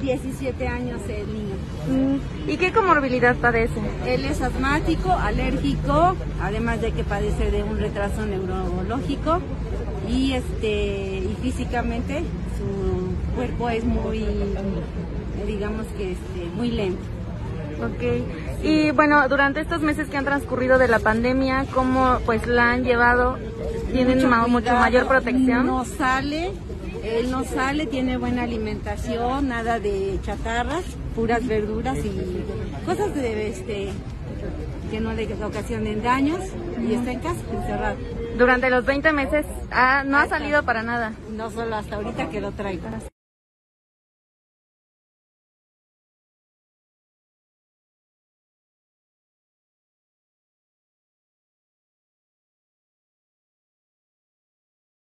17 años el niño. Mm, ¿Y qué comorbilidad padece? Él es asmático, alérgico, además de que padece de un retraso neurológico y este y físicamente su cuerpo es muy digamos que este, muy lento. Ok. Y bueno, durante estos meses que han transcurrido de la pandemia, ¿cómo pues la han llevado? ¿Tienen mucho, ma mucho mayor protección? No sale, él no sale, tiene buena alimentación, nada de chatarras, puras verduras y cosas de este que no le ocasionen daños y está en casa, encerrado. Durante los 20 meses ah, no ha salido para nada. No solo hasta ahorita que lo traigo.